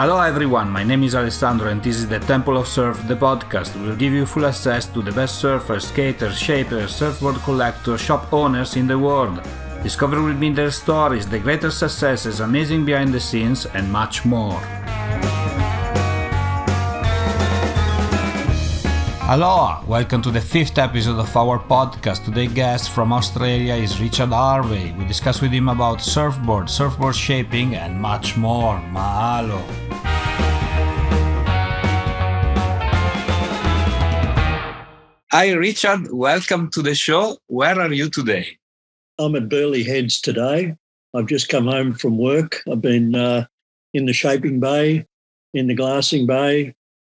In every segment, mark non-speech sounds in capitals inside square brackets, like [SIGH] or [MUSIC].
Hello everyone, my name is Alessandro and this is the Temple of Surf, the podcast. We'll give you full access to the best surfers, skaters, shapers, surfboard collectors, shop owners in the world. Discover with me their stories, the greatest successes, amazing behind the scenes, and much more. Aloha! Welcome to the fifth episode of our podcast. Today's guest from Australia is Richard Harvey. We discuss with him about surfboard, surfboard shaping, and much more. Mahalo! Hi, Richard. Welcome to the show. Where are you today? I'm at Burleigh Heads today. I've just come home from work. I've been uh, in the shaping bay, in the glassing bay,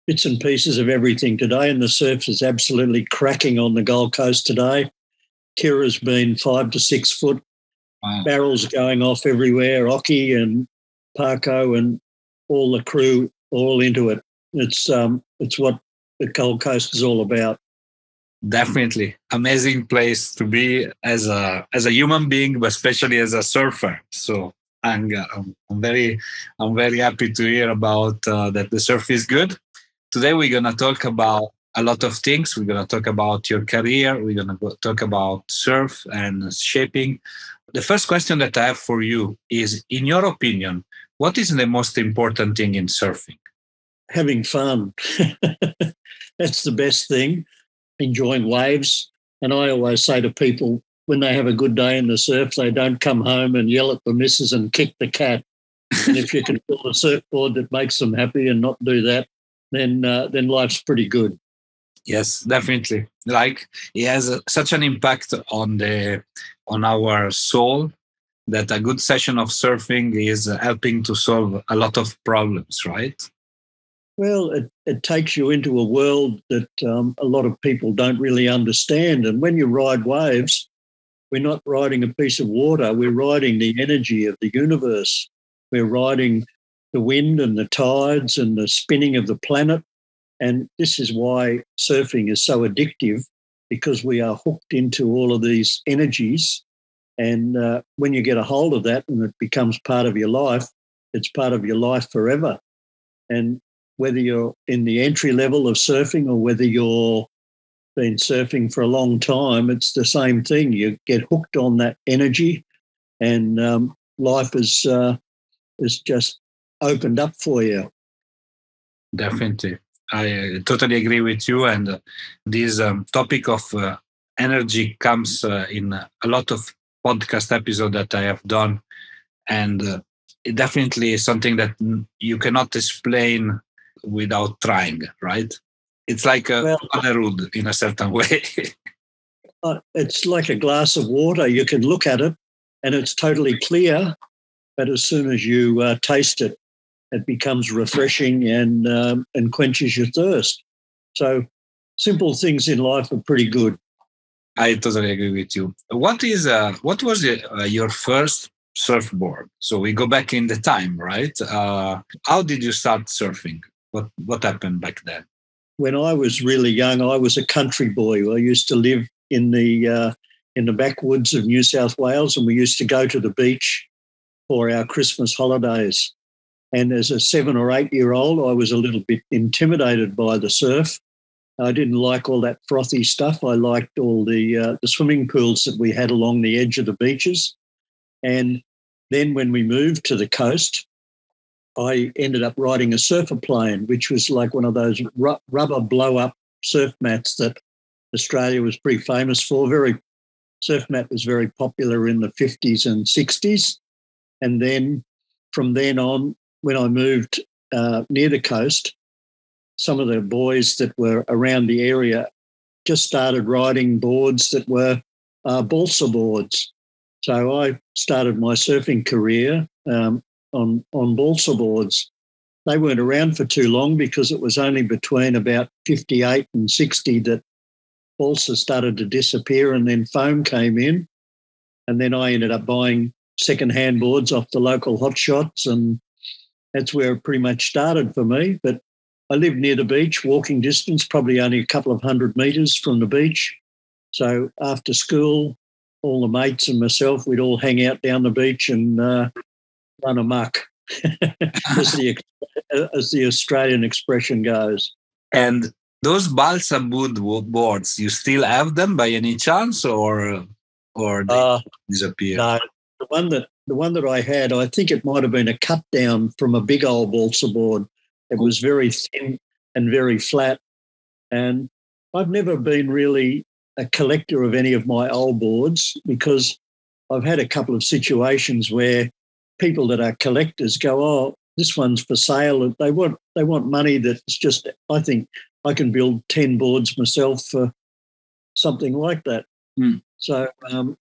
bits and pieces of everything today, and the surf is absolutely cracking on the Gold Coast today. Kirra's been five to six foot, wow. barrels going off everywhere, Occy and Parko and all the crew all into it. It's um, it's what the Gold Coast is all about. Definitely, amazing place to be as a as a human being, but especially as a surfer. So I'm, I'm, I'm very I'm very happy to hear about uh, that the surf is good Today we're going to talk about a lot of things. We're going to talk about your career. We're going to talk about surf and shaping. The first question that I have for you is in your opinion, what is the most important thing in surfing? Having fun. [LAUGHS] That's the best thing. Enjoying waves. And I always say to people, when they have a good day in the surf, they don't come home and yell at the missus and kick the cat. and if you can [LAUGHS] build a surfboard that makes them happy and not do that, then uh, then life's pretty good. Yes, definitely. Like it has a, such an impact on the on our soul that a good session of surfing is helping to solve a lot of problems, right? Well, it, it takes you into a world that um, a lot of people don't really understand. And when you ride waves, we're not riding a piece of water, we're riding the energy of the universe. We're riding the wind and the tides and the spinning of the planet. And this is why surfing is so addictive because we are hooked into all of these energies. And uh, when you get a hold of that and it becomes part of your life, it's part of your life forever. And whether you're in the entry level of surfing or whether you're been surfing for a long time, it's the same thing. You get hooked on that energy, and um, life is uh, is just opened up for you. Definitely. I uh, totally agree with you. And uh, this um, topic of uh, energy comes in a lot of podcast episodes that I have done. And it definitely is something that you cannot explain without trying, right? It's like a well, [LAUGHS] motherhood in a certain way. [LAUGHS] Uh, it's like a glass of water. You can look at it and it's totally clear, but as soon as you taste it, it becomes refreshing and um, and quenches your thirst. So simple things in life are pretty good. I totally agree with you. What is uh, what was uh, your first surfboard? So we go back in the time, right? Uh, how did you start surfing? What what happened back then? When I was really young, I was a country boy. I used to live in the uh, in the backwoods of New South Wales, and we used to go to the beach for our Christmas holidays. And as a seven or eight year old, I was a little bit intimidated by the surf. I didn't like all that frothy stuff. I liked all the uh, the swimming pools that we had along the edge of the beaches. And then when we moved to the coast, I ended up riding a surfer plane, which was like one of those ru- rubber blow up surf mats that Australia was pretty famous for. Very surf mat was very popular in the 50s and 60s. And then from then on, when I moved uh, near the coast, some of the boys that were around the area just started riding boards that were uh, balsa boards. So I started my surfing career um, on on balsa boards. They weren't around for too long because it was only between about 58 and 60 that balsa started to disappear and then foam came in. And then I ended up buying second-hand boards off the local hotshots and that's where it pretty much started for me. But I lived near the beach, walking distance, probably only a couple of hundred metres from the beach. So after school, all the mates and myself, we'd all hang out down the beach and uh, run amok, [LAUGHS] as the as the Australian expression goes. And those balsa wood boards, you still have them by any chance, or or they uh, disappear? No, the one that the one that I had, I think it might have been a cut down from a big old balsa board. It was very thin and very flat, and I've never been really a collector of any of my old boards because I've had a couple of situations where people that are collectors go, "Oh, this one's for sale." They want they want money that's just. I think I can build ten boards myself for something like that. Mm. So um,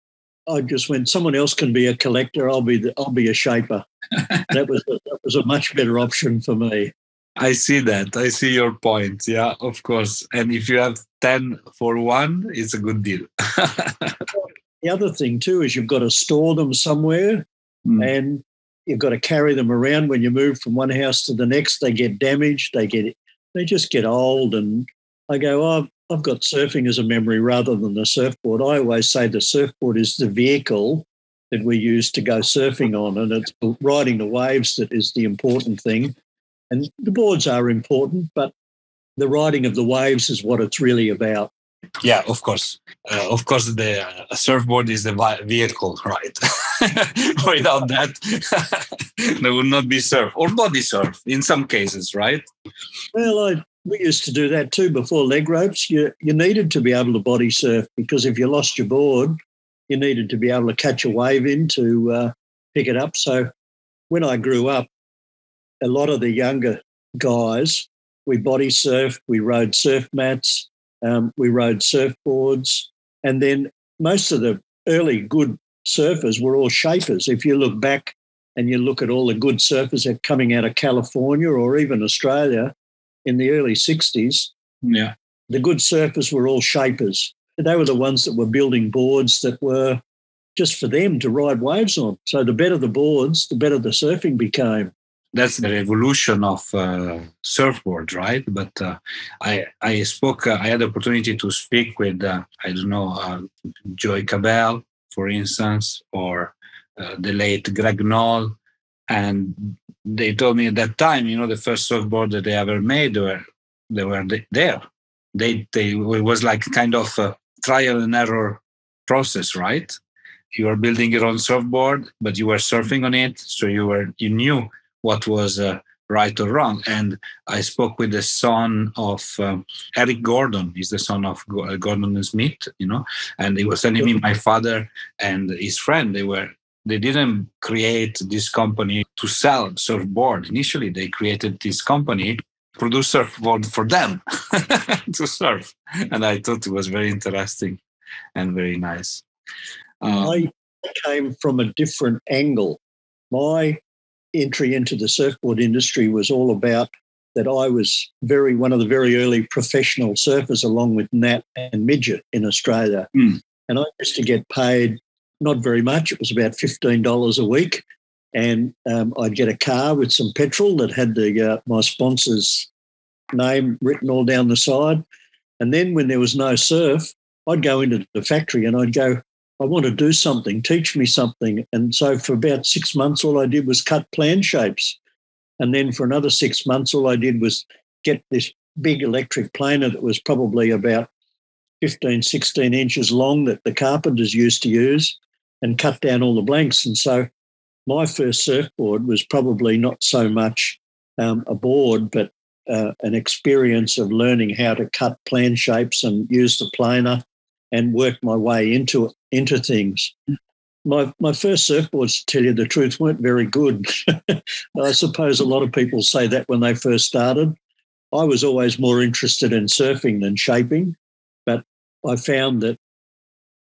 I just went. Someone else can be a collector. I'll be the, I'll be a shaper. [LAUGHS] that was a, that was a much better option for me. I see that. I see your point. Yeah, of course. And if you have 10 for one, it's a good deal. [LAUGHS] the other thing, too, is you've got to store them somewhere mm. and you've got to carry them around when you move from one house to the next. They get damaged, they get they just get old. And I go, oh, I've got surfing as a memory rather than the surfboard. I always say the surfboard is the vehicle that we use to go surfing on, and it's riding the waves that is the important thing. And the boards are important, but the riding of the waves is what it's really about. Yeah, of course. Uh, of course, the uh, surfboard is the vehicle, right? [LAUGHS] Without that, [LAUGHS] there would not be surf or body surf in some cases, right? Well, I, we used to do that too before leg ropes. You, you needed to be able to body surf because if you lost your board, you needed to be able to catch a wave in to uh, pick it up. So when I grew up, a lot of the younger guys we body surfed, we rode surf mats, um, we rode surfboards, and then most of the early good surfers were all shapers. If you look back and you look at all the good surfers that coming out of California or even Australia in the early 60s, yeah. the good surfers were all shapers. They were the ones that were building boards that were just for them to ride waves on. So the better the boards, the better the surfing became that's the revolution of uh, surfboard, right? But uh, I I spoke. Uh, I had the opportunity to speak with uh, I don't know uh, Joey Cabell, for instance, or uh, the late Greg Noll, and they told me at that time, you know, the first surfboard that they ever made were they were there. They they it was like kind of a trial and error process, right? You were building your own surfboard, but you were surfing on it, so you were you knew what was uh, right or wrong. And I spoke with the son of um, Eric Gordon. He's the son of uh, Gordon Smith, you know, and he was telling me my father and his friend, they were they didn't create this company to sell surfboard. Initially, they created this company produce surfboard for them [LAUGHS] to surf. And I thought it was very interesting and very nice. Um, I came from a different angle. My entry into the surfboard industry was all about that I was very one of the very early professional surfers, along with Nat and Midget in Australia. Mm. And I used to get paid not very much; it was about fifteen dollars a week, and um, I'd get a car with some petrol that had the uh, my sponsor's name written all down the side. And then when there was no surf, I'd go into the factory and I'd go, I want to do something, teach me something. And so for about six months, all I did was cut plan shapes. And then for another six months, all I did was get this big electric planer that was probably about 15, 16 inches long that the carpenters used to use and cut down all the blanks. And so my first surfboard was probably not so much um, a board, but uh, an experience of learning how to cut plan shapes and use the planer and work my way into it into things. My my first surfboards, to tell you the truth, weren't very good. [LAUGHS] I suppose a lot of people say that when they first started. I was always more interested in surfing than shaping, but I found that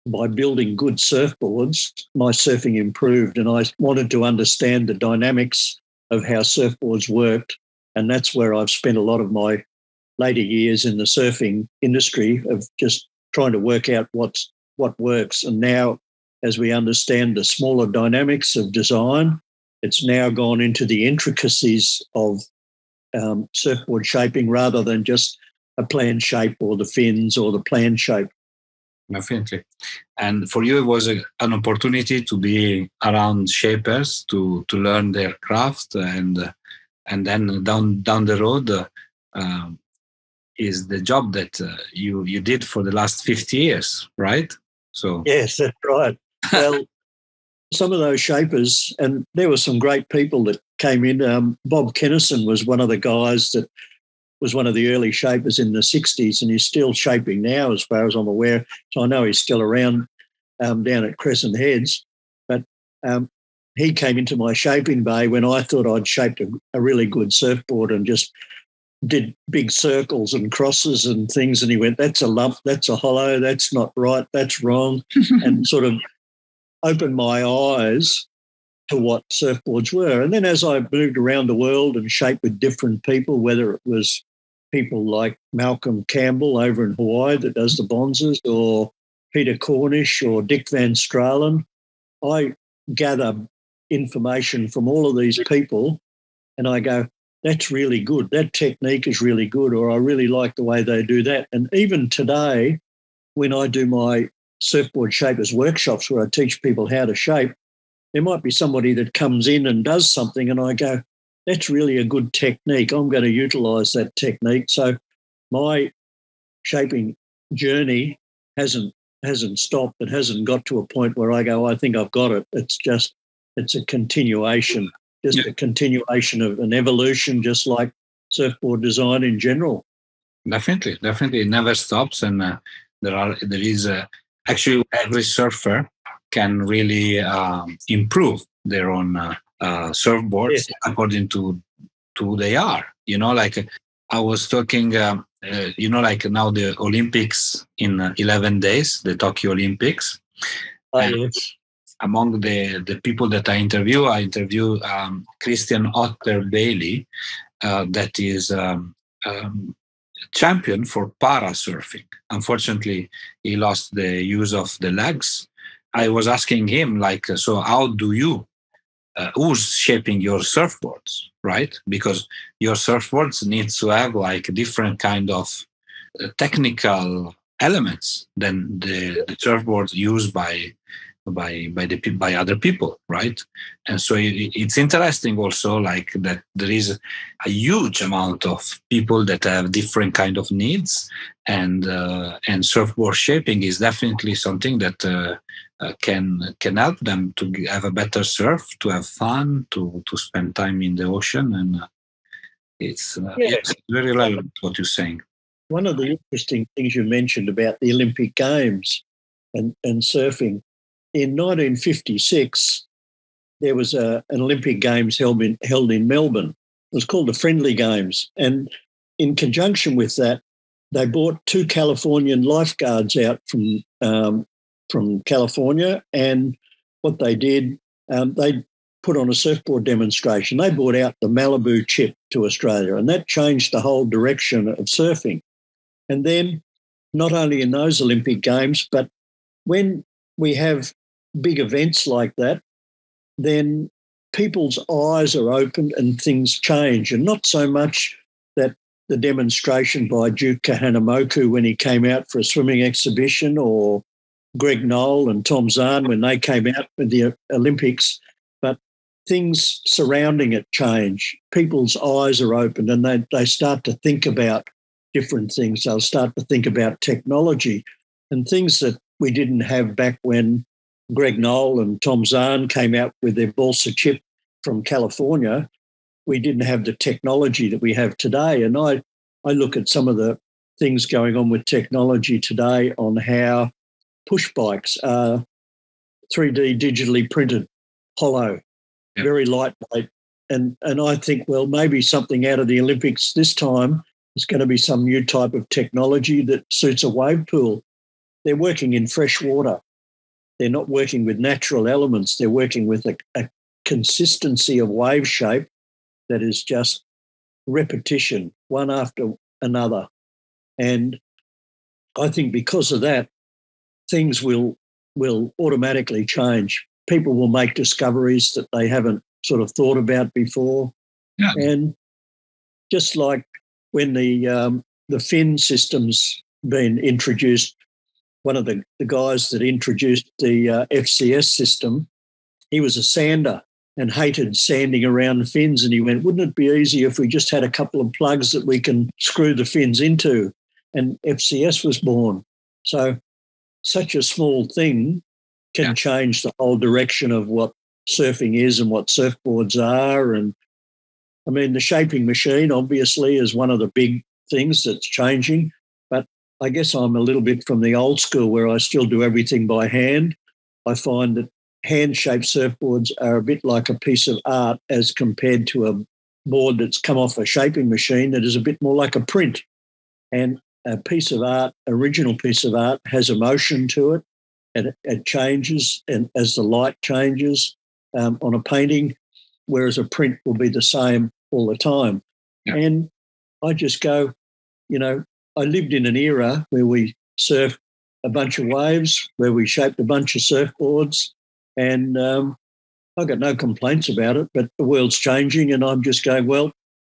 by building good surfboards, my surfing improved, and I wanted to understand the dynamics of how surfboards worked, and that's where I've spent a lot of my later years in the surfing industry of just trying to work out what's what works. And now, as we understand the smaller dynamics of design, it's now gone into the intricacies of um, surfboard shaping rather than just a plan shape or the fins or the plan shape. Definitely. And for you, it was a, an opportunity to be around shapers, to, to learn their craft and and then down down the road uh, is the job that uh, you you did for the last 50 years right so yes that's right. [LAUGHS] Well some of those shapers and there were some great people that came in. Um, bob kennison was one of the guys that was one of the early shapers in the 60s and he's still shaping now as far as i'm aware. So i know he's still around um, down at crescent heads. But um, he came into my shaping bay when I thought I'd shaped a, a, really good surfboard and just did big circles and crosses and things. And he went, That's a lump, that's a hollow, that's not right, that's wrong. [LAUGHS] and sort of opened my eyes to what surfboards were. And then as I moved around the world and shaped with different people, whether it was people like Malcolm Campbell over in Hawaii that does the bonzers, or Peter Cornish or Dick Van Straalen, I gather information from all of these people and I go, that's really good. That technique is really good, or I really like the way they do that. And even today, when I do my surfboard shapers workshops where I teach people how to shape, there might be somebody that comes in and does something, and I go, that's really a good technique. I'm going to utilize that technique. So my shaping journey hasn't hasn't stopped. It hasn't got to a point where I go, I think I've got it. It's just it's a continuation, just yeah. a continuation of an evolution, just like surfboard design in general. Definitely, definitely, it never stops, and uh, there are there is a, actually every surfer can really um, improve their own uh, uh, surfboards according to to who they are. You know, like I was talking. Um, uh, you know, like now the Olympics in uh, 11 days, the Tokyo Olympics. Oh, yes among the, the people that I interview, I interview um, Christian Otter Bailey, uh, that is um, um, champion for para surfing. Unfortunately, he lost the use of the legs. I was asking him, like, so how do you, uh, who's shaping your surfboards, right? Because your surfboards needs to have like different kind of uh, technical elements than the, the surfboards used by by by the by other people right and so it, it's interesting also like that there is a huge amount of people that have different kind of needs and uh, and surfboard shaping is definitely something that uh, uh, can can help them to have a better surf to have fun to to spend time in the ocean and uh, it's uh, yeah. yes, very relevant what you're saying one of the interesting things you mentioned about the olympic games and, and surfing in 1956, there was a, an Olympic Games held in, held in Melbourne. It was called the Friendly Games. And in conjunction with that, they brought two Californian lifeguards out from, um, from California. And what they did, um, they put on a surfboard demonstration. They brought out the Malibu chip to Australia, and that changed the whole direction of surfing. And then, not only in those Olympic Games, but when we have big events like that, then people's eyes are opened and things change. And not so much that the demonstration by Duke Kahanamoku when he came out for a swimming exhibition or Greg Noll and Tom Zahn when they came out with the Olympics, but things surrounding it change. People's eyes are opened and they, they start to think about different things. They'll start to think about technology and things that we didn't have back when Greg Noll and Tom Zahn came out with their balsa chip from California, we didn't have the technology that we have today. And I, I look at some of the things going on with technology today on how push bikes are 3D digitally printed, hollow, yep. very lightweight. And, and I think, well, maybe something out of the Olympics this time is going to be some new type of technology that suits a wave pool. They're working in fresh water they're not working with natural elements. They're working with a, a consistency of wave shape that is just repetition, one after another. And I think because of that, things will will automatically change. People will make discoveries that they haven't sort of thought about before. Yeah. And just like when the um, the fin systems been introduced one of the, the guys that introduced the uh, FCS system, he was a sander. and hated sanding around fins. And he went, Wouldn't it be easy if we just had a couple of plugs that we can screw the fins into? And FCS was born. So, such a small thing can yeah. change the whole direction of what surfing is and what surfboards are. And I mean, the shaping machine obviously is one of the big things that's changing. I guess I'm a little bit from the old school where I still do everything by hand. I find that hand shaped surfboards are a bit like a piece of art as compared to a board that's come off a shaping machine that is a bit more like a print. And a piece of art, original piece of art, has emotion to it and it, it changes and as the light changes um, on a painting, whereas a print will be the same all the time. Yeah. And I just go, you know, I lived in an era where we surfed a bunch of waves, where we shaped a bunch of surfboards, and um, I got no complaints about it. But the world's changing, and I'm just going, well,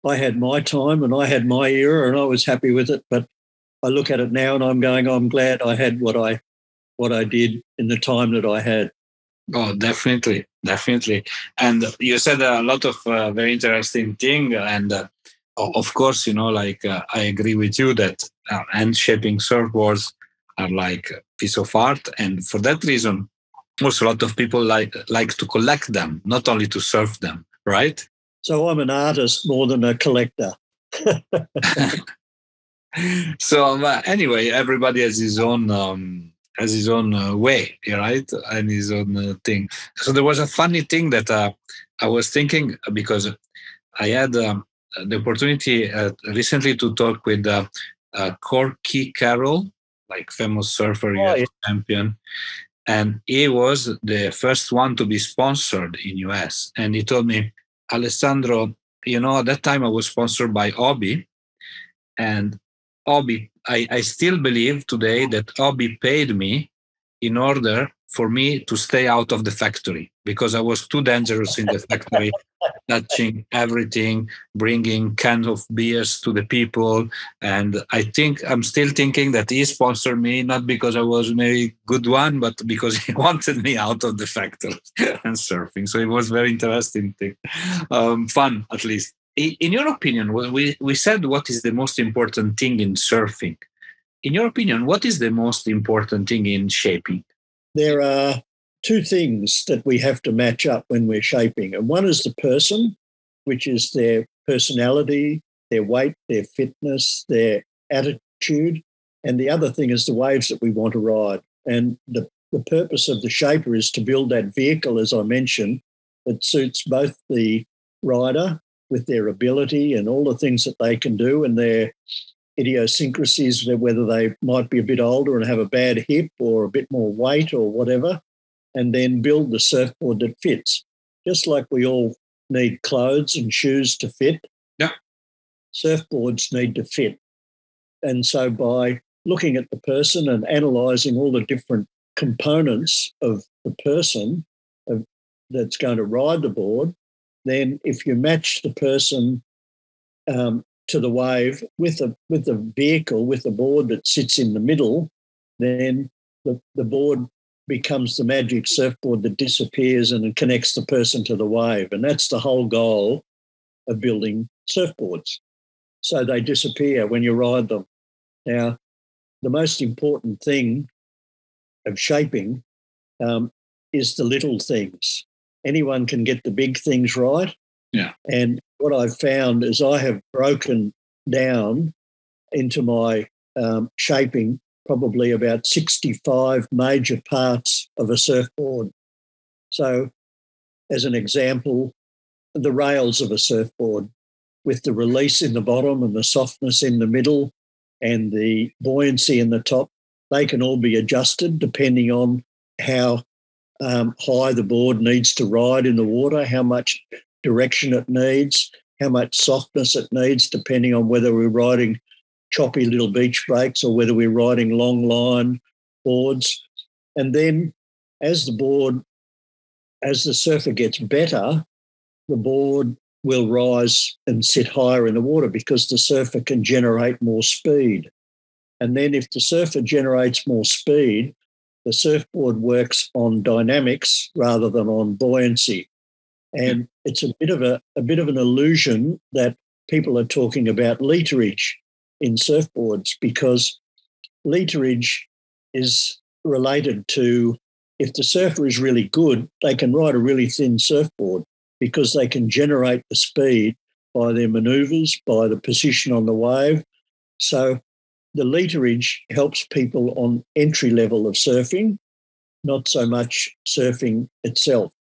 I had my time and I had my era, and I was happy with it. But I look at it now, and I'm going, I'm glad I had what I what I did in the time that I had. Oh, definitely, definitely. And you said a lot of uh, very interesting thing, and uh, of course, you know, like uh, I agree with you that uh, hand shaping surfboards are like a piece of art, and for that reason, also a lot of people like like to collect them, not only to surf them, right? So I'm an artist more than a collector. [LAUGHS] [LAUGHS] so uh, anyway, everybody has his own. Um, has his own uh, way, right, and his own uh, thing. So there was a funny thing that uh, I was thinking because I had um, the opportunity uh, recently to talk with uh, uh, Corky Carroll, like famous surfer oh, yeah. champion, and he was the first one to be sponsored in US. And he told me, Alessandro, you know, at that time I was sponsored by Hobie, and Hobie, I, I still believe today that Hobie paid me in order for me to stay out of the factory because I was too dangerous in the factory, [LAUGHS] touching everything, bringing cans of beers to the people. And I think I'm still thinking that he sponsored me not because I was a very good one, but because [LAUGHS] he wanted me out of the factory [LAUGHS] and surfing. So it was very interesting thing, um, fun at least in your opinion, we, we said what is the most important thing in surfing. In your opinion, what is the most important thing in shaping? There are two things that we have to match up when we're shaping. And one is the person, which is their personality, their weight, their fitness, their attitude. And the other thing is the waves that we want to ride. And the, the purpose of the shaper is to build that vehicle, as I mentioned, that suits both the rider with their ability and all the things that they can do and their idiosyncrasies, whether they might be a bit older and have a bad hip or a bit more weight or whatever, and then build the surfboard that fits. Just like we all need clothes and shoes to fit. Yeah. Surfboards need to fit. And so by looking at the person and analysing all the different components of the person of, that's going to ride the board, then if you match the person um, to the wave with a with a vehicle with a board that sits in the middle, then the, the board becomes the magic surfboard that disappears and it connects the person to the wave. And that's the whole goal of building surfboards. So they disappear when you ride them. Now, the most important thing of shaping um, is the little things anyone can get the big things right. Yeah. And what I've found is I have broken down into my um, shaping probably about 65 major parts of a surfboard. So, as an example, the rails of a surfboard with the release in the bottom and the softness in the middle and the buoyancy in the top, they can all be adjusted depending on how um, high the board needs to ride in the water, how much direction it needs, how much softness it needs, depending on whether we're riding choppy little beach breaks or whether we're riding long line boards. And then as the board, as the surfer gets better, the board will rise and sit higher in the water because the surfer can generate more speed. And then if the surfer generates more speed, the surfboard works on dynamics rather than on buoyancy. And it's a bit of a, a bit of an illusion that people are talking about literage in surfboards because literage is related to if the surfer is really good, they can ride a really thin surfboard because they can generate the speed by their maneuvers, by the position on the wave. So the literage helps people on entry level of surfing, not so much surfing itself.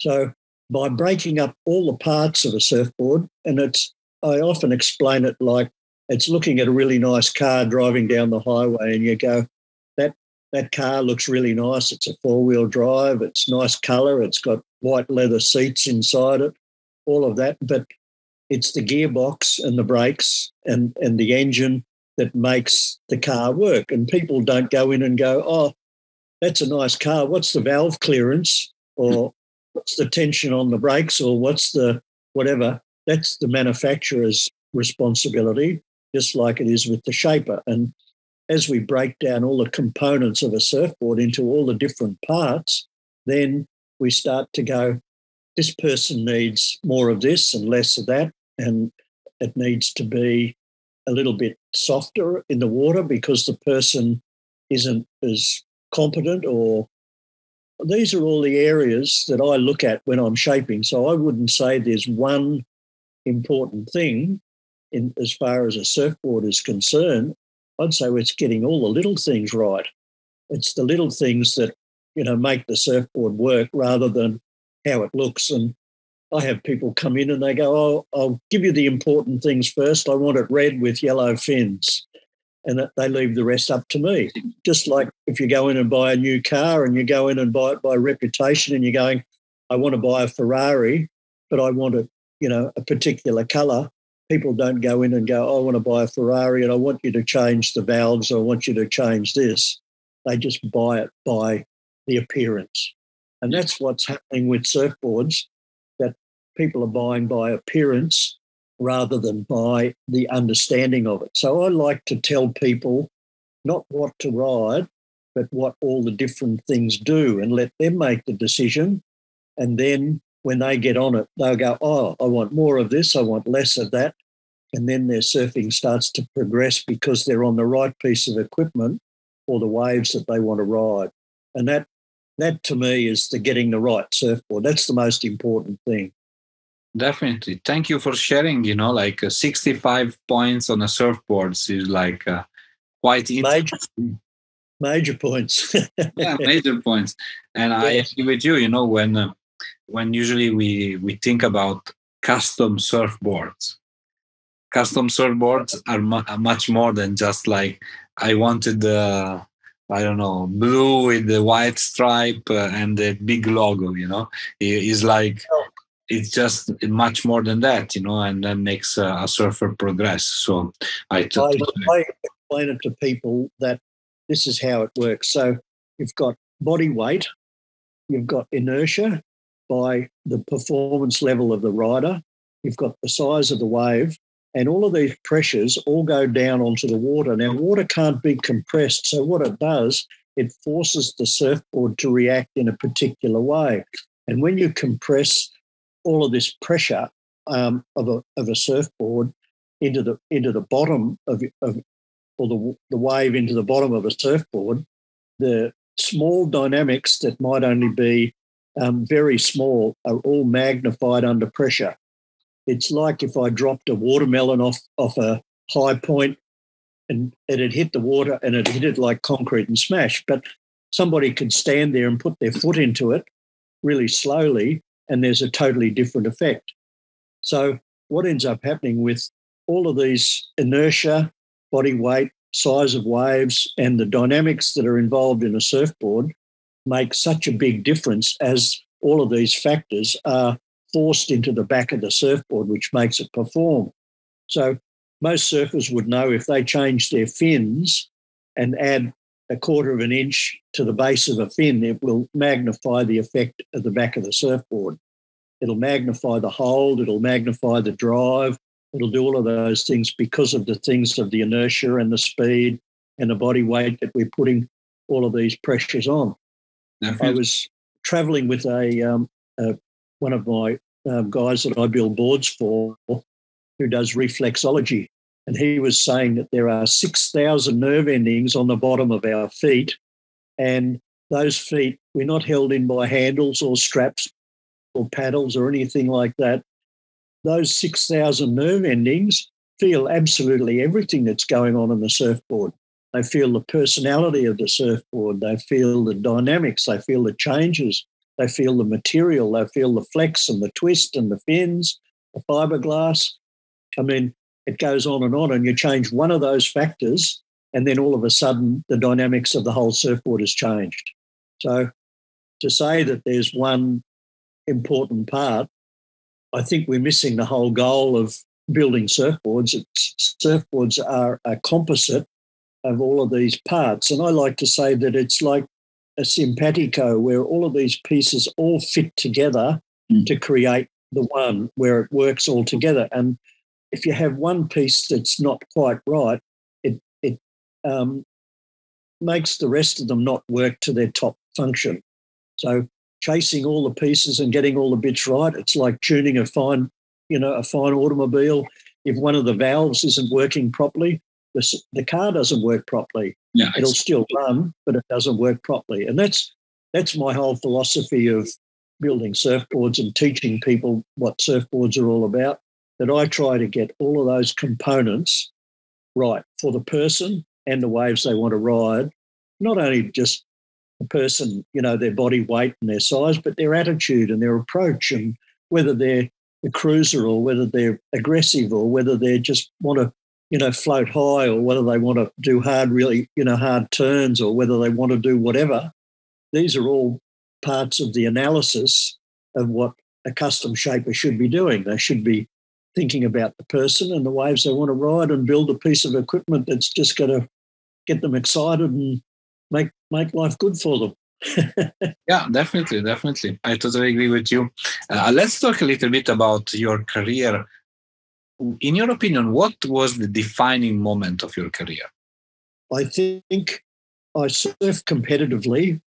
So by breaking up all the parts of a surfboard, and it's I often explain it like it's looking at a really nice car driving down the highway, and you go, that that car looks really nice. It's a four wheel drive. It's nice color. It's got white leather seats inside it, all of that. But it's the gearbox and the brakes and and the engine that makes the car work. And people don't go in and go, oh, that's a nice car. What's the valve clearance? Or what's the tension on the brakes? Or what's the whatever? That's the manufacturer's responsibility, just like it is with the shaper. And as we break down all the components of a surfboard into all the different parts, then we start to go, this person needs more of this and less of that. And it needs to be a little bit softer in the water because the person isn't as competent or these are all the areas that I look at when I'm shaping. So I wouldn't say there's one important thing in as far as a surfboard is concerned. I'd say it's getting all the little things right. It's the little things that, you know, make the surfboard work rather than how it looks. And I have people come in and they go, Oh, I'll give you the important things first. I want it red with yellow fins. And they leave the rest up to me. Just like if you go in and buy a new car and you go in and buy it by reputation and you're going, I want to buy a Ferrari, but I want it, you know, a particular color. People don't go in and go, I want to buy a Ferrari and I want you to change the valves or I want you to change this. They just buy it by the appearance. And that's what's happening with surfboards that people are buying by appearance rather than by the understanding of it. So I like to tell people not what to ride, but what all the different things do and let them make the decision. And then when they get on it, they'll go, Oh, I want more of this, I want less of that. And then their surfing starts to progress because they're on the right piece of equipment for the waves that they want to ride. And that that to me is the getting the right surfboard. That's the most important thing. Definitely. Thank you for sharing. You know, like uh, 65 points on a surfboard is like uh, quite major, major points. [LAUGHS] yeah, major points. And yeah. I agree with you. You know, when uh, when usually we we think about custom surfboards, custom surfboards are, mu- are much more than just like I wanted the I don't know, blue with the white stripe uh, and the big logo, you know. It's like it's just much more than that, you know, and that makes a, a surfer progress. So I, I explain it to people that this is how it works. So you've got body weight, you've got inertia by the performance level of the rider, you've got the size of the wave, and all of these pressures all go down onto the water. Now, water can't be compressed. So what it does, it forces the surfboard to react in a particular way. And when you compress all of this pressure um, of a of a surfboard into the into the bottom of, of or the the wave into the bottom of a surfboard, the small dynamics that might only be um, very small are all magnified under pressure. It's like if I dropped a watermelon off off a high point and it had hit the water and it hit it like concrete and smash. But somebody could stand there and put their foot into it really slowly and there's a totally different effect. So, what ends up happening with all of these inertia, body weight, size of waves, and the dynamics that are involved in a surfboard make such a big difference as all of these factors are forced into the back of the surfboard, which makes it perform. So, most surfers would know if they change their fins and add a quarter of an inch to the base of a fin, it will magnify the effect of the back of the surfboard. It'll magnify the hold, it'll magnify the drive, it'll do all of those things because of the things of the inertia and the speed and the body weight that we're putting all of these pressures on. I was traveling with a, um, one of my um, guys that I build boards for who does reflexology. And he was saying that there are 6,000 nerve endings on the bottom of our feet. And those feet, we're not held in by handles or straps or paddles or anything like that. Those 6,000 nerve endings feel absolutely everything that's going on in the surfboard. They feel the personality of the surfboard. They feel the dynamics. They feel the changes. They feel the material. They feel the flex and the twist and the fins, the fiberglass. I mean, it goes on and on. And you change one of those factors, and then all of a sudden, the dynamics of the whole surfboard has changed. So to say that there's one important part, I think we're missing the whole goal of building surfboards. It's, surfboards are a composite of all of these parts. And I like to say that it's like a simpatico where all of these pieces all fit together mm. to create the one where it works all together. And if you have one piece that's not quite right, it it um, makes the rest of them not work to their top function. So chasing all the pieces and getting all the bits right, it's like tuning a fine, you know, a fine automobile. If one of the valves isn't working properly, the, the car doesn't work properly. Yeah, It'll still run, but it doesn't work properly. And that's that's my whole philosophy of building surfboards and teaching people what surfboards are all about. That I try to get all of those components right for the person and the waves they want to ride, not only just the person, you know, their body weight and their size, but their attitude and their approach and whether they're a cruiser or whether they're aggressive or whether they just want to you know, float high or whether they want to do hard, really, you know, hard turns or whether they want to do whatever. These are all parts of the analysis of what a custom shaper should be doing. They should be thinking about the person and the waves they want to ride and build a piece of equipment that's just going to get them excited and make make life good for them. [LAUGHS] yeah, definitely, definitely. I totally agree with you. Uh, let's talk a little bit about your career in your opinion, what was the defining moment of your career? I think I surfed competitively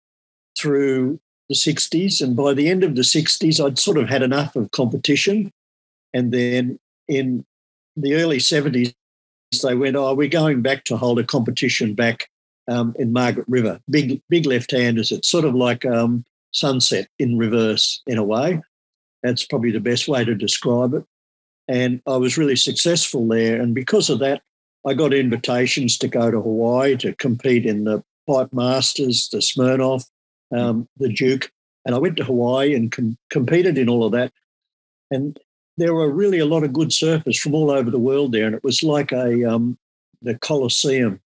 through the 60s. And by the end of the 60s, I'd sort of had enough of competition. And then in the early 70s, they went, Oh, we're going back to hold a competition back um, in Margaret River. Big, big left handers. It's sort of like um, sunset in reverse in a way. That's probably the best way to describe it. And I was really successful there. And because of that, I got invitations to go to Hawaii to compete in the Pipe Masters, the Smirnoff, um, the Duke. And I went to Hawaii and com- competed in all of that. And there were really a lot of good surfers from all over the world there. And it was like a um, the Colosseum.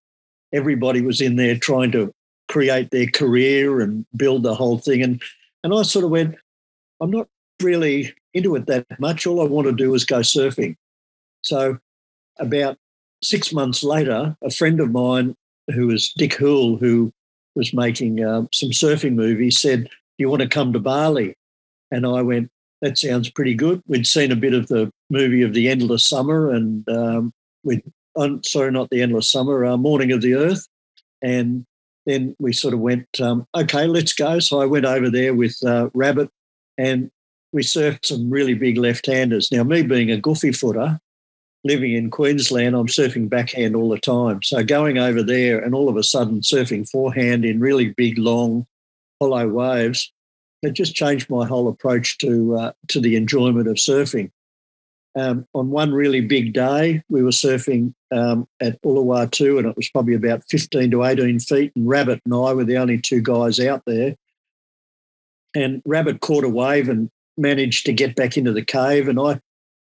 Everybody was in there trying to create their career and build the whole thing. And and I sort of went, I'm not really into it that much. All I want to do is go surfing. So, about six months later, a friend of mine who was Dick Hoole, who was making uh, some surfing movies, said, Do you want to come to Bali? And I went, That sounds pretty good. We'd seen a bit of the movie of The Endless Summer and um, we'd, uh, sorry, not The Endless Summer, uh, Morning of the Earth. And then we sort of went, um, okay, let's go. So I went over there with uh, Rabbit and we surfed some really big left-handers. Now, me being a goofy footer, living in Queensland, I'm surfing backhand all the time. So going over there and all of a sudden surfing forehand in really big, long, hollow waves, it just changed my whole approach to uh, to the enjoyment of surfing. Um, on one really big day, we were surfing um, at Uluwatu, and it was probably about 15 to 18 feet. And Rabbit and I were the only two guys out there. And Rabbit caught a wave and managed to get back into the cave, and I,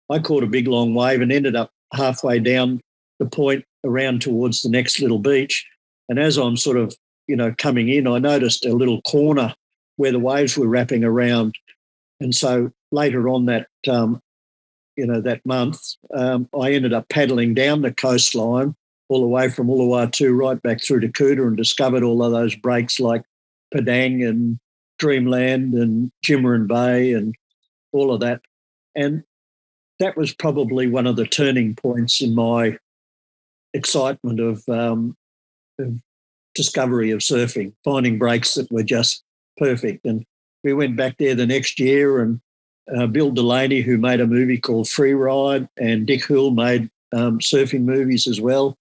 I caught a big long wave and ended up halfway down the point around towards the next little beach. And as I'm sort of, you know, coming in, I noticed a little corner where the waves were wrapping around. And so later on that, um, you know, that month, um, I ended up paddling down the coastline all the way from Uluwatu right back through to and discovered all of those breaks like Padang and Dreamland and Jimbaran Bay and all of that. And that was probably one of the turning points in my excitement of, um, of discovery of surfing, finding breaks that were just perfect. And we went back there the next year and uh, Bill Delaney, who made a movie called Free Ride, and Dick Hoole made um, surfing movies as well.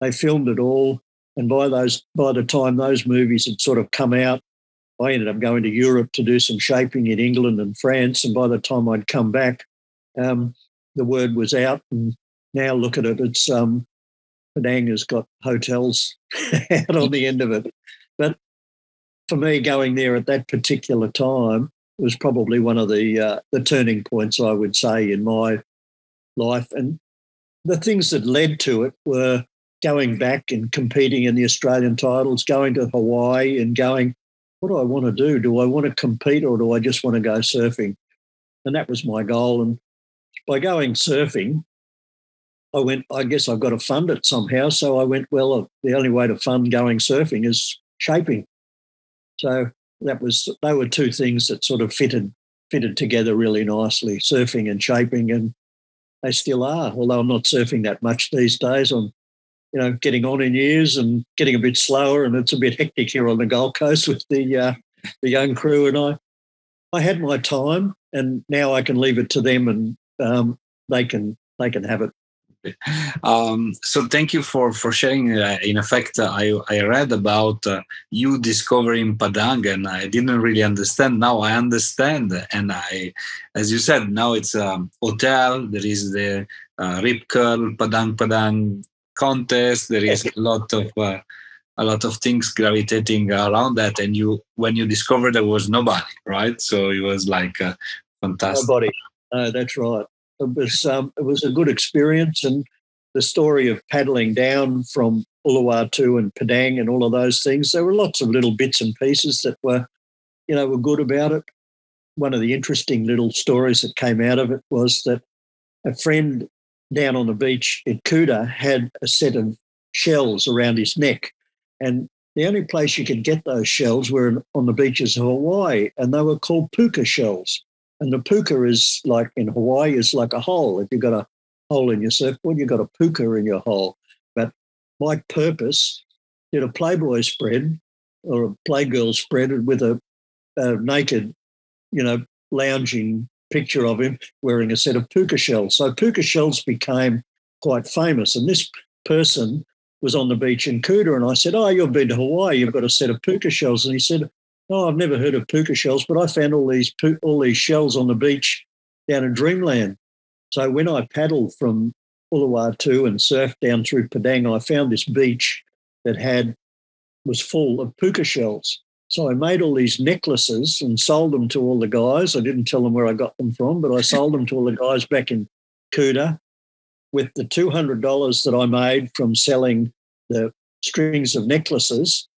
They filmed it all, and by those by the time those movies had sort of come out, I ended up going to Europe to do some shaping in England and France. And by the time I'd come back, um, the word was out. And now look at it, it's um, Padang has got hotels [LAUGHS] out on the end of it. For me, going there at that particular time was probably one of the uh, the turning points, I would say, in my life. And the things that led to it were going back and competing in the Australian titles, going to Hawaii and going, what do I want to do? Do I want to compete or do I just want to go surfing? And that was my goal. And by going surfing, I went, I guess I've got to fund it somehow. So I went, well, the only way to fund going surfing is shaping. So that was, they were two things that sort of fitted, fitted together really nicely, surfing and shaping. And they still are, although I'm not surfing that much these days. I'm you know, getting on in years and getting a bit slower, and it's a bit hectic here on the Gold Coast with the uh, the young crew. And I, I had my time, and now I can leave it to them, and um, they can they can have it. [LAUGHS] Um, so thank you for for sharing. Uh, in effect, uh, I I read about uh, you discovering Padang, and I didn't really understand. Now I understand, and I, as you said, now it's a hotel. There is the uh, Rip Curl Padang Padang contest. There is a [LAUGHS] lot of uh, a lot of things gravitating around that, and you when you discovered there was nobody, right? So it was like fantastic. Nobody. Uh, that's right. It was um, it was a good experience, and the story of paddling down from Uluwatu and Padang and all of those things. There were lots of little bits and pieces that were, you know, were good about it. One of the interesting little stories that came out of it was that a friend down on the beach in Kuta had a set of shells around his neck. And the only place you could get those shells were on the beaches of Hawaii, and they were called puka shells. And the puka is like in Hawaii is like a hole. If you've got a hole in your surfboard, you've got a puka in your hole. But Mike Purpus did a Playboy spread or a Playgirl spread with a, a naked, you know, lounging picture of him wearing a set of puka shells. So puka shells became quite famous. And this person was on the beach in Kuta, and I said, "Oh, you've been to Hawaii. You've got a set of puka shells." And he said, "Oh, I've never heard of puka shells, but I found all these all these shells on the beach down in Dreamland." So when I paddled from Uluwatu and surfed down through Padang, I found this beach that had was full of puka shells. So I made all these necklaces and sold them to all the guys. I didn't tell them where I got them from, but I sold them to all the guys back in Kuta with the $200 that I made from selling the strings of necklaces,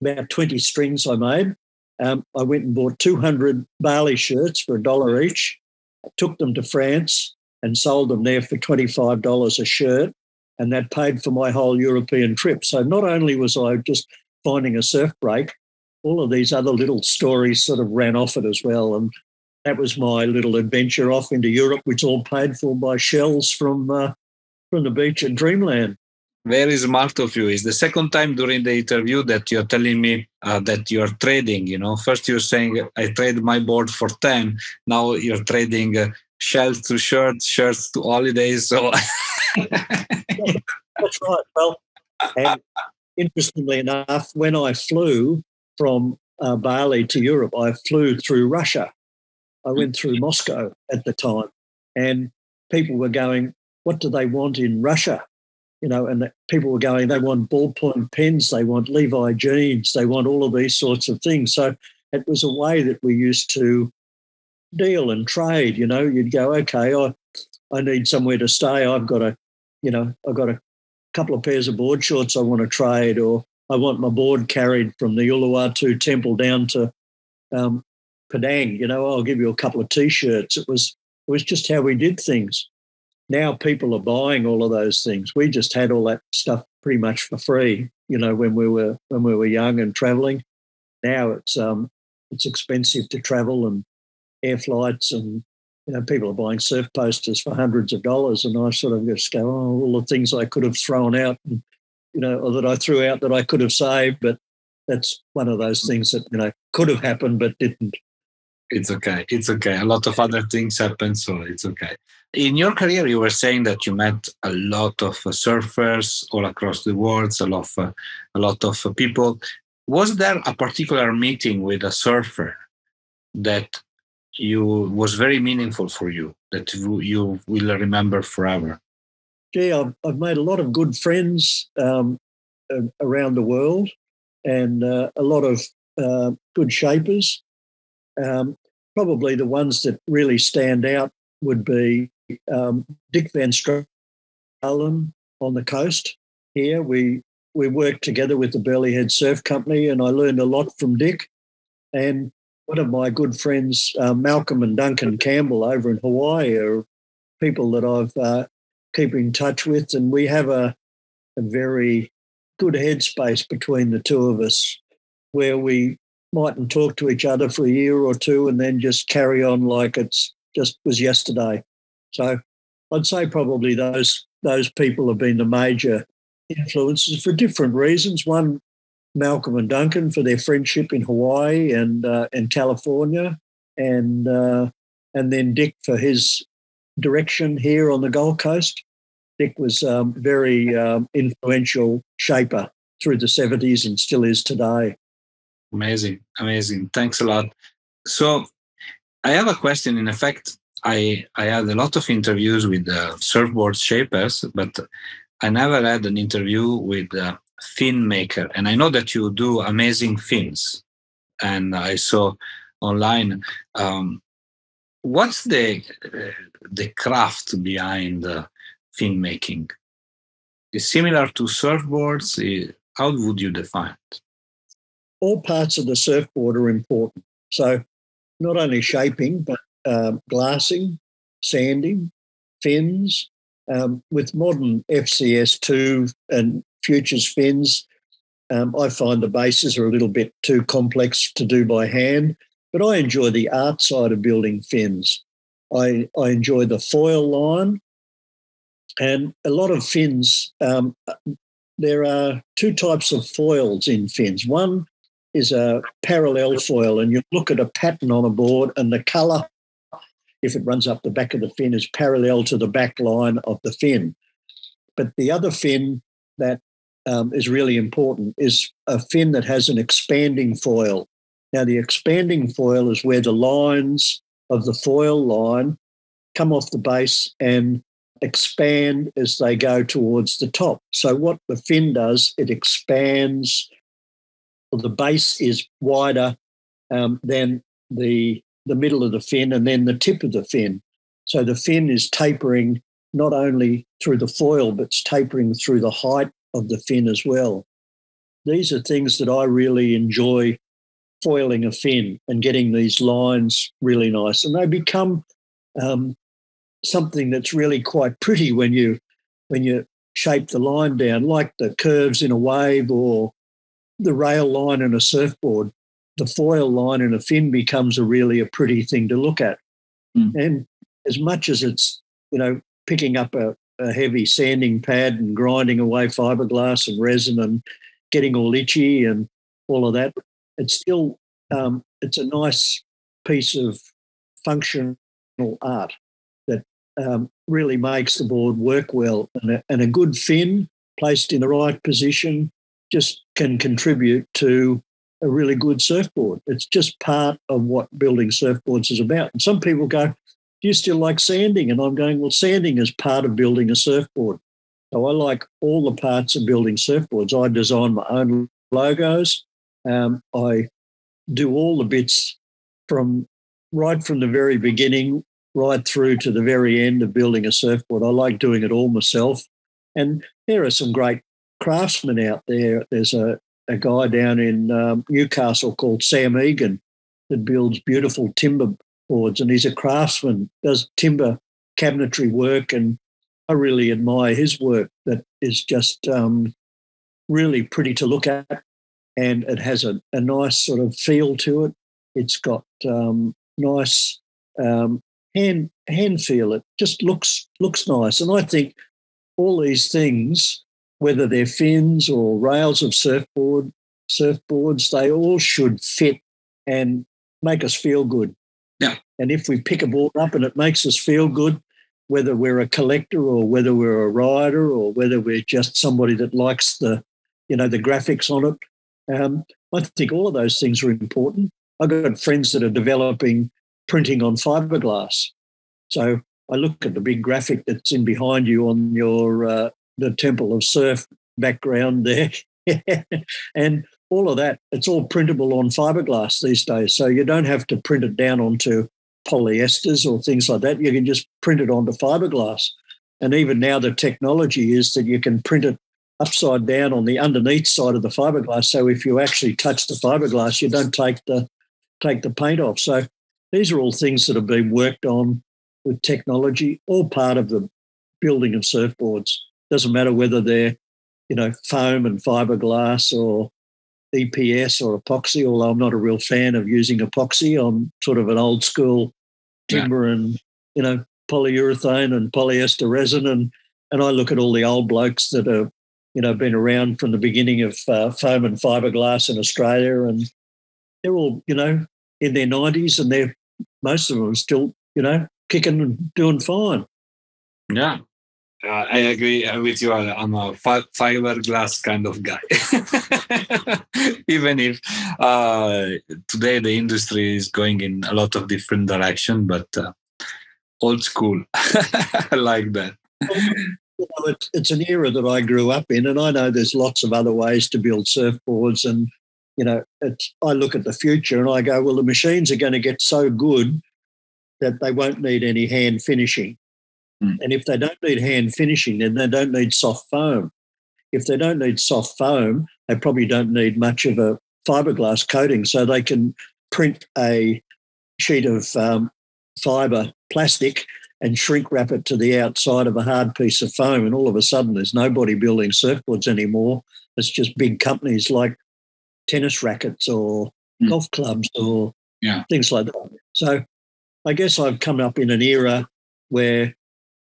about 20 strings I made. Um, I went and bought 200 Bali shirts for a dollar each, took them to France and sold them there for $25 a shirt. And that paid for my whole European trip. So not only was I just finding a surf break, all of these other little stories sort of ran off it as well. And that was my little adventure off into Europe, which all paid for by shells from uh, from the beach at Dreamland. Very smart of you. It's the second time during the interview that you're telling me uh, that you're trading. You know, first you're saying I trade my board for ten. Now you're trading uh, shells to shirts, shirts to holidays. So [LAUGHS] that's right. Well, and interestingly enough, when I flew, from uh, Bali to Europe, I flew through Russia. I went through Moscow at the time, and people were going, "What do they want in Russia?" You know, and people were going, "They want ballpoint pens, they want Levi jeans, they want all of these sorts of things." So it was a way that we used to deal and trade. You know, you'd go, "Okay, I I need somewhere to stay. I've got a, you know, I've got a couple of pairs of board shorts I want to trade, or I want my board carried from the Uluwatu temple down to um, Padang. You know, I'll give you a couple of t-shirts. It was it was just how we did things. Now people are buying all of those things. We just had all that stuff pretty much for free. You know, when we were when we were young and traveling. Now it's um it's expensive to travel and air flights and you know people are buying surf posters for hundreds of dollars and I sort of just go oh all the things I could have thrown out and you know, or that I threw out that I could have saved. But that's one of those things that, you know, could have happened but didn't. It's okay. It's okay. A lot of other things happen, so it's okay. In your career, you were saying that you met a lot of uh, surfers all across the world, a lot of, uh, a lot of uh, people. Was there a particular meeting with a surfer that you was very meaningful for you that you will remember forever? Gee, I've, I've made a lot of good friends um, around the world and uh, a lot of uh, good shapers. Um, probably the ones that really stand out would be um, Dick Van Straalen on the coast here. We we worked together with the Burleigh Head Surf Company, and I learned a lot from Dick. And one of my good friends, uh, Malcolm and Duncan Campbell, over in Hawaii, are people that I've uh, keep in touch with, and we have a, a very good headspace between the two of us, where we mightn't talk to each other for a year or two, and then just carry on like it's just was yesterday. So I'd say probably those those people have been the major influences for different reasons. One Malcolm and Duncan for their friendship in Hawaii and uh, and California, and uh, and then Dick for his direction here on the Gold Coast. Dick was um, very um, influential shaper through the 70s and still is today. Amazing, amazing. Thanks a lot. So, I have a question. In effect, I I had a lot of interviews with uh, surfboard shapers, but I never had an interview with uh, fin maker. And i know that you do amazing fins. And i saw online um, what's the uh, the craft behind uh, fin making? Is similar to surfboards? How would you define it? All parts of the surfboard are important. So not only shaping but um, glassing sanding fins um, with modern FCS2 and futures fins. Um, I find the bases are a little bit too complex to do by hand, but I enjoy the art side of building fins. I, I enjoy the foil line, and a lot of fins. Um, there are two types of foils in fins. One is a parallel foil, and you look at a pattern on a board, and the colour, if it runs up the back of the fin, is parallel to the back line of the fin. But the other fin that um, is really important is a fin that has an expanding foil. Now, the expanding foil is where the lines of the foil line come off the base and expand as they go towards the top. So, what the fin does, it expands, the base is wider um, than the, the middle of the fin and then the tip of the fin. So, the fin is tapering not only through the foil, but it's tapering through the height of the fin as well. These are things that I really enjoy foiling a fin and getting these lines really nice. And they become um, something that's really quite pretty when you when you shape the line down, like the curves in a wave or the rail line in a surfboard. The foil line in a fin becomes a really a pretty thing to look at. Mm. And as much as it's you know picking up a, a heavy sanding pad and grinding away fiberglass and resin and getting all itchy and all of that. It's still um, it's a nice piece of functional art that um, really makes the board work well. And a, and a good fin placed in the right position just can contribute to a really good surfboard. It's just part of what building surfboards is about. And some people go, do you still like sanding? And I'm going, well, sanding is part of building a surfboard. So I like all the parts of building surfboards. I design my own logos. Um, I do all the bits from right from the very beginning right through to the very end of building a surfboard. I like doing it all myself. And there are some great craftsmen out there. There's a, a guy down in um, Newcastle called Sam Egan that builds beautiful timber boards, and he's a craftsman, does timber cabinetry work, and I really admire his work. That is just um, really pretty to look at, and it has a, a nice sort of feel to it. It's got um, nice um, hand hand feel. It just looks looks nice, and I think all these things, whether they're fins or rails of surfboard surfboards, they all should fit and make us feel good Yeah. And if we pick a board up and it makes us feel good, whether we're a collector or whether we're a rider or whether we're just somebody that likes the, you know, the graphics on it, um, I think all of those things are important. I've got friends that are developing printing on fiberglass. So I look at the big graphic that's in behind you on your uh, the Temple of Surf background there, [LAUGHS] and all of that. It's all printable on fiberglass these days, so you don't have to print it down onto polyesters or things like that. You can just print it onto fiberglass, and even now the technology is that you can print it upside down on the underneath side of the fiberglass. So if you actually touch the fiberglass, you don't take the take the paint off. So these are all things that have been worked on with technology, all part of the building of surfboards. Doesn't matter whether they're, you know, foam and fiberglass or EPS or epoxy, although I'm not a real fan of using epoxy. I'm sort of an old school timber yeah. and, you know, polyurethane and polyester resin. And, and I look at all the old blokes that are, you know, been around from the beginning of uh, foam and fiberglass in Australia. And they're all, you know, in their 90s and they're, most of them are still, you know, kicking and doing fine. Yeah, uh, I agree with you. I'm a fiberglass kind of guy. [LAUGHS] Even if uh, today the industry is going in a lot of different direction, but uh, old school, I [LAUGHS] like that. Well, it's, it's an era that I grew up in, and I know there's lots of other ways to build surfboards. And you know, I look at the future and I go, well, the machines are going to get so good that they won't need any hand finishing. Mm. And if they don't need hand finishing, then they don't need soft foam. If they don't need soft foam, they probably don't need much of a fiberglass coating. So they can print a sheet of um, fiber plastic and shrink wrap it to the outside of a hard piece of foam. And all of a sudden, there's nobody building surfboards anymore. It's just big companies like tennis rackets or mm. golf clubs or yeah. things like that. So I guess I've come up in an era where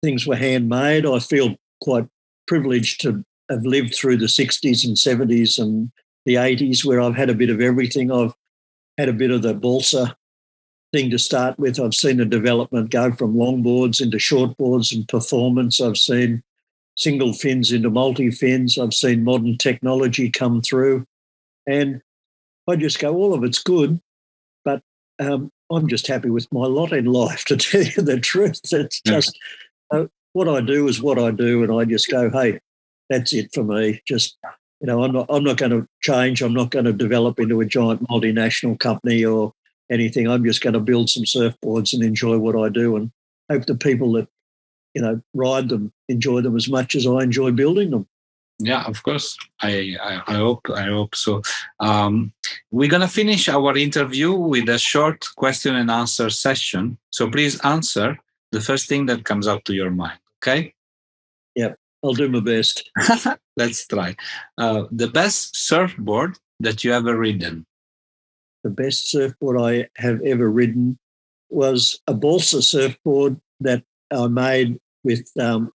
things were handmade. I feel quite privileged to have lived through the 60s and 70s and the 80s where I've had a bit of everything. I've had a bit of the balsa thing to start with. I've seen the development go from longboards into shortboards and performance. I've seen single fins into multi fins. I've seen modern technology come through. And I just go, all of it's good, but um, I'm just happy with my lot in life, to tell you the truth. It's just what I do is what I do, and I just go, hey, that's it for me. Just you know, I'm not I'm not going to change. I'm not going to develop into a giant multinational company or anything. I'm just going to build some surfboards and enjoy what I do, and hope the people that you know ride them enjoy them as much as I enjoy building them yeah of course i i, I hope i hope so um, we're gonna finish our interview with a short question and answer session so please answer the first thing that comes up to your mind okay? Yeah i'll do my best. [LAUGHS] Let's try. Uh, the best surfboard that you ever ridden? The best surfboard i have ever ridden was a balsa surfboard that i made with um,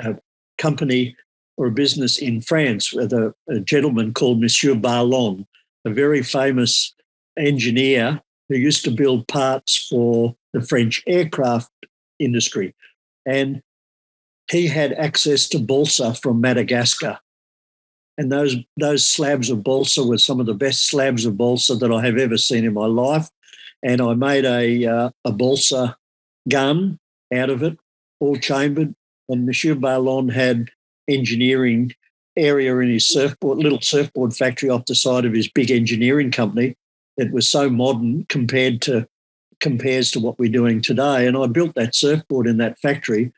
a company or a business in France with a, a gentleman called Monsieur Barland, a very famous engineer who used to build parts for the French aircraft industry. And he had access to balsa from Madagascar. And those, those slabs of balsa were some of the best slabs of balsa that I have ever seen in my life. And I made a, uh, a balsa gun out of it, all chambered. And Monsieur Barland had engineering area in his surfboard, little surfboard factory off the side of his big engineering company. It was so modern compared to compares to what we're doing today. And I built that surfboard in that factory.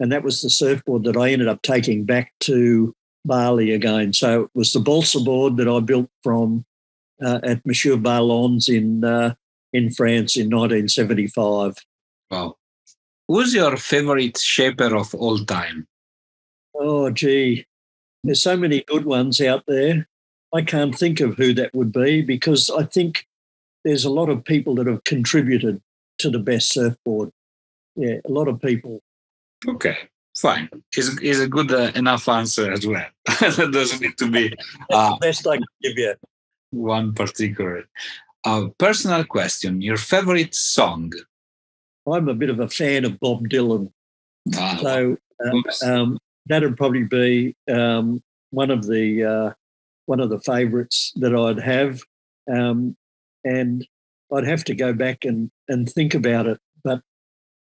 And that was the surfboard that I ended up taking back to Bali again. So it was the balsa board that I built from uh, at Monsieur Barland's in uh, in France in 1975. Wow. Who's your favorite shaper of all time? Oh, gee, there's so many good ones out there. I can't think of who that would be because I think there's a lot of people that have contributed to the best surfboard. Yeah, a lot of people. Okay, fine. Is is a good uh, enough answer as well. [LAUGHS] that doesn't need to be uh, best I can give you. One particular. a personal question your favorite song I'm a bit of a fan of Bob Dylan. Ah, So uh, um, that'd probably be um, one of the uh, one of the favourites that I'd have, um, and I'd have to go back and and think about it. But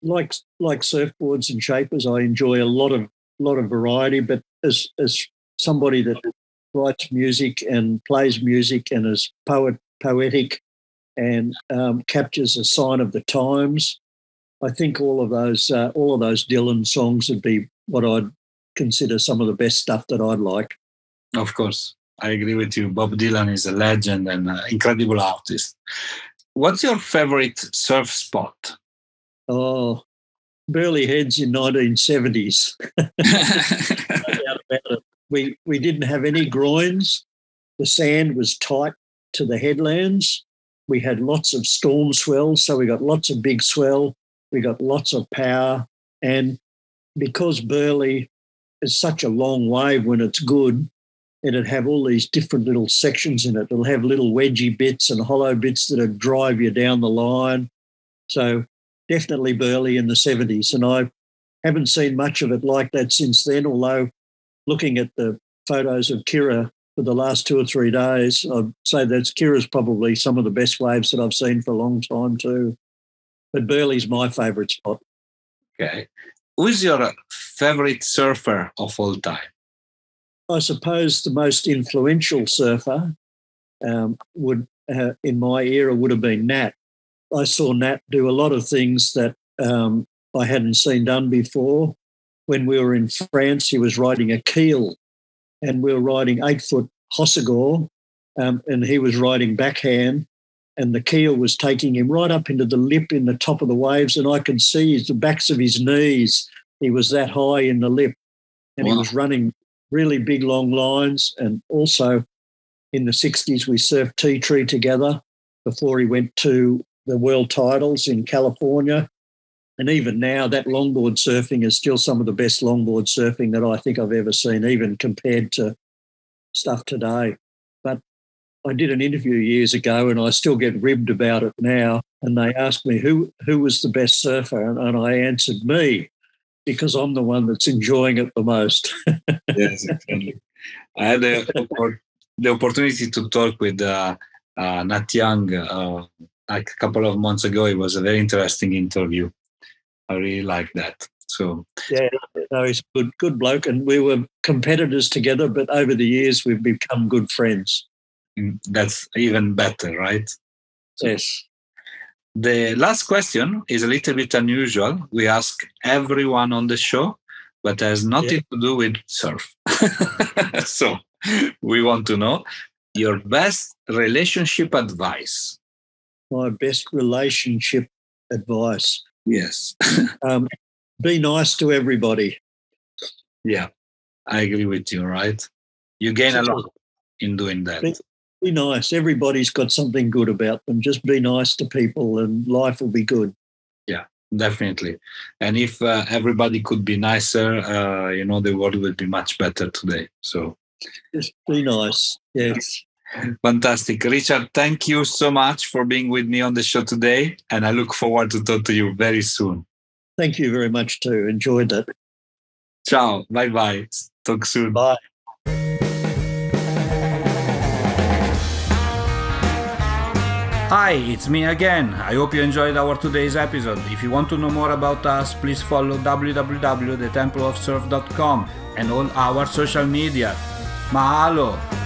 like like surfboards and shapers, I enjoy a lot of lot of variety. But as as somebody that writes music and plays music and is poet poetic and um, captures a sign of the times. I think all of those uh, all of those Dylan songs would be what I'd consider some of the best stuff that I'd like. Of course, I agree with you. Bob Dylan is a legend and an incredible artist. What's your favorite surf spot? Oh, Burleigh Heads in 1970s. No doubt about it. We we didn't have any groins. The sand was tight to the headlands. We had lots of storm swells, so we got lots of big swell. We got lots of power, and because Burley is such a long wave when it's good, it'd have all these different little sections in it. It'll have little wedgy bits and hollow bits that'll drive you down the line. So definitely Burleigh in the 70s. And I haven't seen much of it like that since then, although looking at the photos of Kirra for the last two or three days, I'd say that's Kirra's probably some of the best waves that I've seen for a long time too. But Burleigh's my favourite spot. okay. Who's your favorite surfer of all time? I suppose the most influential surfer um, would, uh, in my era, would have been Nat. I saw Nat do a lot of things that um, I hadn't seen done before. When we were in France, he was riding a keel, and we were riding eight foot Hossegor, um, and he was riding backhand, and the keel was taking him right up into the lip in the top of the waves, and I could see the backs of his knees. He was that high in the lip, and he was running really big long lines. And also in the 60s, we surfed Tea Tree together before he went to the world titles in California. And even now, that longboard surfing is still some of the best longboard surfing that I think I've ever seen, even compared to stuff today. But I did an interview years ago, and I still get ribbed about it now. And they asked me who who was the best surfer, and, and I answered me because I'm the one that's enjoying it the most. [LAUGHS] yes, exactly. I had the, the opportunity to talk with uh, uh, Nat Young uh, like a couple of months ago. It was a very interesting interview. I really liked that. So, No, he's a good, good bloke, and we were competitors together. But over the years, we've become good friends. mm, that's even better, right? Yes. The last question is a little bit unusual. We ask everyone on the show, but has nothing to do with surf. [LAUGHS] so we want to know your best relationship advice. My best relationship advice: Yes. [LAUGHS] um, be nice to everybody. yeah, I agree with you, right? You gain a lot in doing that. Be- Be nice. Everybody's got something good about them. Just be nice to people, and life will be good. Yeah, definitely. And if uh, everybody could be nicer, uh, you know, the world would be much better today. So Just be nice. Yes. [LAUGHS] Fantastic. Richard, thank you so much for being with me on the show today. And I look forward to talk to you very soon. Thank you very much too. Enjoyed it. Ciao. Bye bye. Talk soon. Bye. Hi, it's me again. I hope you enjoyed our today's episode. If you want to know more about us, please follow www.thetempleofsurf.com and all our social media. Mahalo!